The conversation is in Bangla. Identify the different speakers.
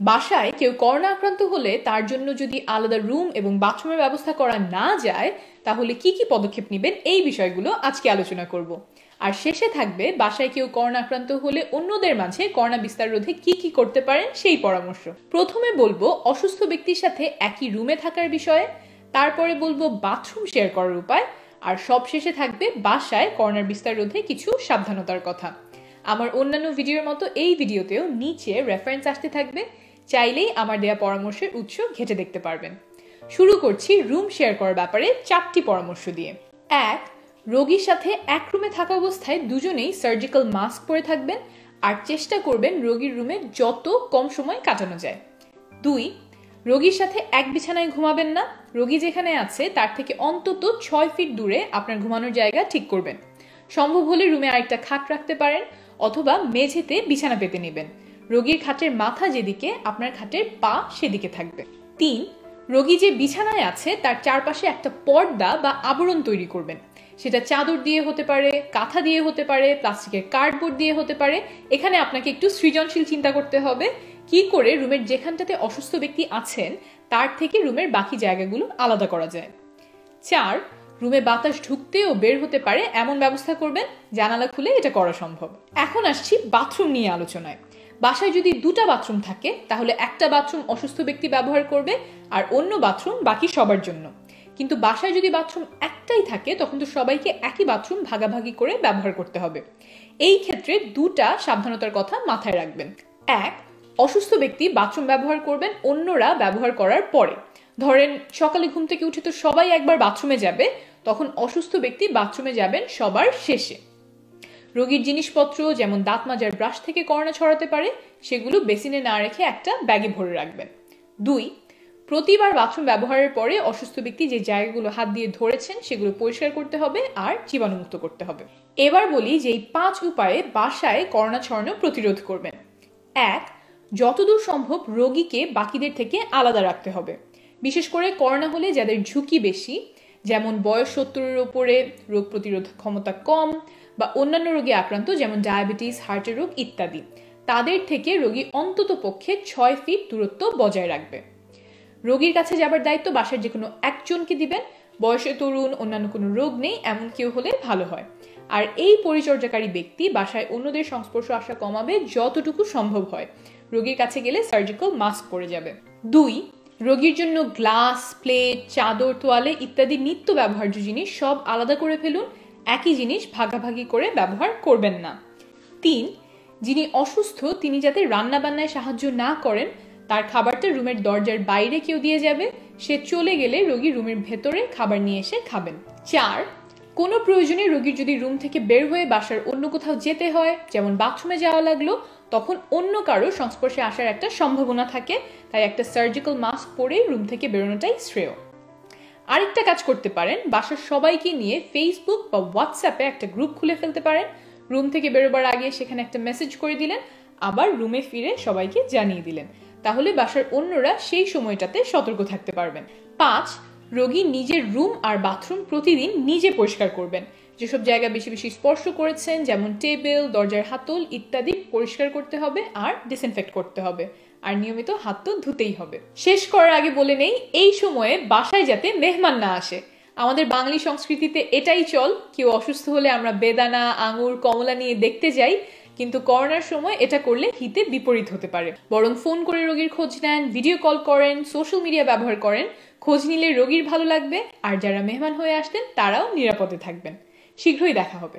Speaker 1: বাসায় কেউ করোনা আক্রান্ত হলে তার জন্য যদি আলাদা রুম এবং বাথরুমের ব্যবস্থা করা না যায়, তাহলে কি কি পদক্ষেপ নেবেন? এই বিষয়গুলো আজকে আলোচনা করব। আর শেষে থাকবে, বাসায় কেউ করোনা আক্রান্ত হলে অন্যদের মাঝে করোনা বিস্তার রোধে কি কি করতে পারেন সেই পরামর্শ। প্রথমে বলব, অসুস্থ ব্যক্তির সাথে একই রুমে থাকার বিষয়ে, তারপরে বলব, বাথরুম শেয়ার করার উপায়, আর সব শেষে থাকবে, বাসায় করোনার বিস্তার রোধে কিছু সাবধানতার কথা। আমার অন্যান্য ভিডিওর মতো এই ভিডিওতেও নিচে রেফারেন্স আসতে থাকবে। চাইলেই আমার দেয়া পরামর্শের উৎস ঘেটে দেখতে পারবেন। শুরু করছি রুম শেয়ার করার ব্যাপারে চারটি পরামর্শ দিয়ে। এক, রোগীর সাথে এক রুমে থাকা অবস্থায় দুজনেই সার্জিক্যাল মাস্ক পরে থাকবেন আর চেষ্টা করবেন রোগীর রুমে যত কম সময় কাটানো যায়। দুই, রোগীর সাথে এক বিছানায় ঘুমাবেন না। রোগী যেখানে আছে, তার থেকে অন্তত ছয় ফিট দূরে আপনার ঘুমানোর জায়গা ঠিক করবেন। সম্ভব হলে রুমে আরেকটা খাট রাখতে পারেন অথবা মেঝেতে বিছানা পেতে নেবেন। রোগীর খাটের মাথা যেদিকে, আপনার খাটের পা সেদিকে থাকবে। তিন, রোগী যে বিছানায় আছে, তার চারপাশে একটা পর্দা বা আবরণ তৈরি করবেন। সেটা চাদর দিয়ে হতে পারে, কাঁথা দিয়ে হতে পারে, প্লাস্টিকের কার্ডবোর্ড দিয়ে হতে পারে। এখানে আপনাকে একটু সৃজনশীল চিন্তা করতে হবে। কি করে রুমের যেখানটাতে অসুস্থ ব্যক্তি আছেন, তার থেকে রুমের বাকি জায়গাগুলো আলাদা করা যায়। চার, রুমে বাতাস ঢুকতে ও বের হতে পারে এমন ব্যবস্থা করবেন, জানালা খুলে এটা করা সম্ভব। এখন আসছি বাথরুম নিয়ে আলোচনায়। বাসায় যদি দুটা বাথরুম থাকে, তাহলে একটা বাথরুম অসুস্থ ব্যক্তি ব্যবহার করবে আর অন্য বাথরুম বাকি সবার জন্য। কিন্তু বাসায় যদি বাথরুম একটাই থাকে, তখন তো সবাইকে একই বাথরুম ভাগাভাগি করে ব্যবহার করতে হবে। এই ক্ষেত্রে দুটা সাবধানতার কথা মাথায় রাখবেন। এক, অসুস্থ ব্যক্তি বাথরুম ব্যবহার করবেন, অন্যরা ব্যবহার করার পরে। ধরেন, সকালে ঘুম থেকে উঠে তো সবাই একবার বাথরুমে যাবে, তখন অসুস্থ ব্যক্তি বাথরুমে যাবেন সবার শেষে। রোগীর জিনিসপত্র, যেমন দাঁত মাজার ব্রাশ থেকে করোনা ছড়াতে পারে, সেগুলো বেসিনে না রেখে একটা ব্যাগে ভরে রাখবেন। দুই, প্রতিবার বাথরুম ব্যবহারের পরে অসুস্থ ব্যক্তি যে জায়গাগুলো হাত দিয়ে ধরেছেন, সেগুলো পরিষ্কার করতে হবে আর জীবাণুমুক্ত করতে হবে। এবার বলি যে এই পাঁচ উপায়ে বাসায় করোনা ছড়ানো প্রতিরোধ করবেন। এক, যতদূর সম্ভব রোগীকে বাকিদের থেকে আলাদা রাখতে হবে। বিশেষ করে করোনা হলে যাদের ঝুঁকি বেশি, যেমন বয়স সত্তরের ওপরে রোগ প্রতিরোধ ক্ষমতা কম বা অন্যান্য রোগে আক্রান্ত, যেমন ডায়াবেটিস হার্টের রোগ ইত্যাদি। তাদের থেকে রোগী অন্তত পক্ষে ছয় ফিট দূরত্ব বজায় রাখবে। রোগীর কাছে যাবার দায়িত্ব বাসার যে কোনো একজনকে দিবেন। বয়সে তরুণ, অন্যান্য কোনো রোগ নেই, এমন কেউ হলে ভালো হয়। আর এই পরিচর্যাকারী ব্যক্তি বাসায় অন্যদের সংস্পর্শ আসা কমাবে যতটুকু সম্ভব হয়। রোগীর কাছে গেলে সার্জিক্যাল মাস্ক পরে যাবে। দুই, রোগীর জন্য গ্লাস প্লেট চাদর, তোয়ালে ইত্যাদি নিত্য ব্যবহার্য জিনিস সব আলাদা করে ফেলুন। একই জিনিস ভাগাভাগি করে ব্যবহার করবেন না। তিন, যিনি অসুস্থ, তিনি যাতে রান্না বান্নায় সাহায্য না করেন, তার খাবারটা রুমের দরজার বাইরে কেউ দিয়ে যাবে, সে চলে গেলে রোগী রুমের ভেতরে খাবার নিয়ে এসে খাবেন। চার, কোনো প্রয়োজনে রোগীর যদি রুম থেকে বের হয়ে বাসার অন্য কোথাও যেতে হয়, যেমন বাথরুমে যাওয়া লাগল, তখন অন্য কারও সংস্পর্শে আসার একটা সম্ভাবনা থাকে, তাই একটা সার্জিক্যাল মাস্ক পরে রুম থেকে বেরোনোটাই শ্রেয়। আরেকটা কাজ করতে পারেন, বাসার সবাইকে নিয়ে ফেসবুক বা হোয়াটসঅ্যাপে একটা গ্রুপ খুলে ফেলতে পারেন। রুম থেকে বেরোবার আগে সেখানে একটা মেসেজ করে দিলেন, আবার রুমে ফিরে সবাইকে জানিয়ে দিলেন। তাহলে বাসার অন্যরা সেই সময়টাতে সতর্ক থাকতে পারবেন। পাঁচ, রোগী নিজের রুম আর বাথরুম প্রতিদিন নিজে পরিষ্কার করবেন। যেসব জায়গা বেশি বেশি স্পর্শ করেছেন, যেমন টেবিল, দরজার হাতল ইত্যাদি পরিষ্কার করতে হবে আর ডিসইনফেক্ট করতে হবে। আর নিয়মিত হাত তো ধুতেই হবে। শেষ করার আগে বলে নেই, এই সময়ে বাসায় যাতে মেহমান না আসে। আমাদের বাঙালি সংস্কৃতিতে এটাই চল, কেউ অসুস্থ হলে আমরা বেদানা, আঙুর, কমলা নিয়ে দেখতে যাই, কিন্তু করোনার সময় এটা করলে হিতে বিপরীত হতে পারে। বরং ফোন করে রোগীর খোঁজ নেন, ভিডিও কল করেন সোশ্যাল মিডিয়া ব্যবহার করেন। খোঁজ নিলে রোগীর ভালো লাগবে, আর যারা মেহমান হয়ে আসতেন তারাও নিরাপদে থাকবেন। শীঘ্রই দেখা হবে।